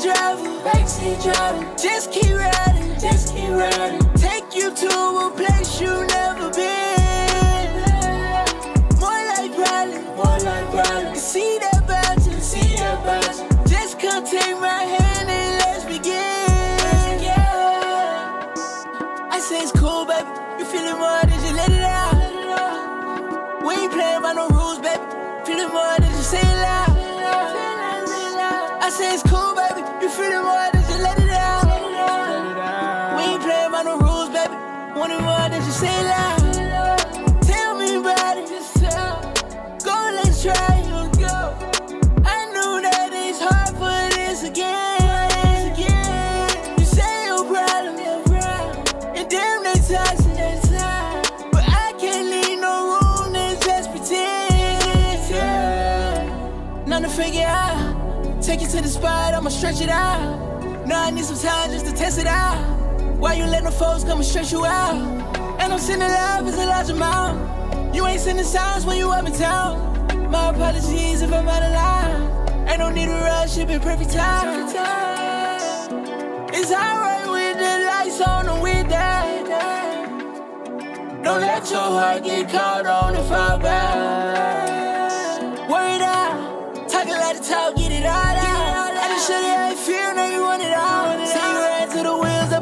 Driver, backseat driver. Just keep riding, just keep riding. Take you to a place I say it's cool, baby. You feeling more, did you let it out? We ain't playing by no rules, baby. Feeling more, did you say it loud? I say it's cool, baby. You feeling more, did you let it out? We ain't playing by no rules, baby. Wanting more, did you say it loud? Tell me about it. Go, let's try. Take you to the spot, I'ma stretch it out. Now I need some time just to test it out. Why you letting the folks come and stretch you out? And I'm sending love as a large amount. You ain't sending signs when you up in town. My apologies if I'm out of line. Ain't no need to rush, it been perfect time. It's alright with the lights on and with that. Don't let your heart get caught on and fall back. Out, talking like the talk,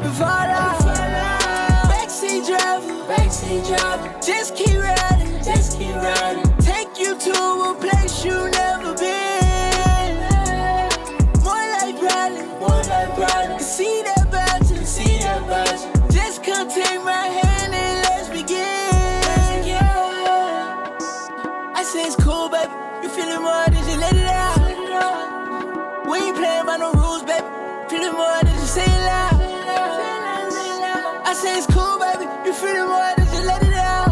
out. Backseat driver, backseat driver. Just keep riding, just keep riding. Take you to a place you never been. More like Bradley, more like Bradley. See that about see that about. Just come take my hand and let's begin. I say it's cool, baby. You feeling more, did you let it out? We ain't playing by no rules, baby. Feeling more, did you say it loud? I say it's cool, baby. You feeling more, did you let it out?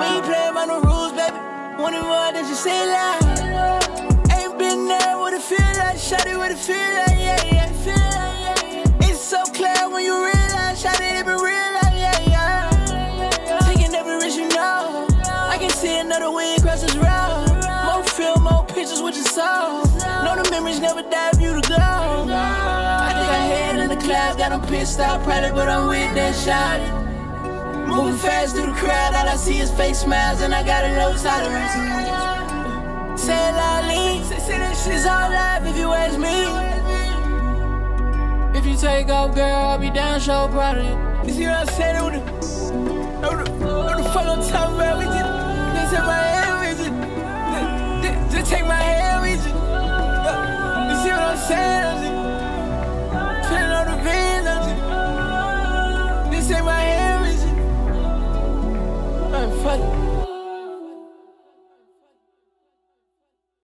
We ain't playing by no rules, baby. Wanting more, did you say it loud? Ain't been there, what it feel like? Shot it, what it feel like? Yeah, yeah, feel like, yeah. It's so clear when you realize, shot it, it been real yeah, yeah. Taking every risk you know. I can see another way across this road. More film, more pictures with your soul. Know the memories never die if you to go. Clouds, got them pissed out, probably, but I'm with that shot. Moving fast through the crowd, all I see is fake smiles, and I got a low tolerance. Say it loudly, say that shit's all life if you ask me. If you take off, girl, I'll be down, show proud of you. See what I'm saying? On the, on the, on the fuck I'm talking about, we just, just take my I'm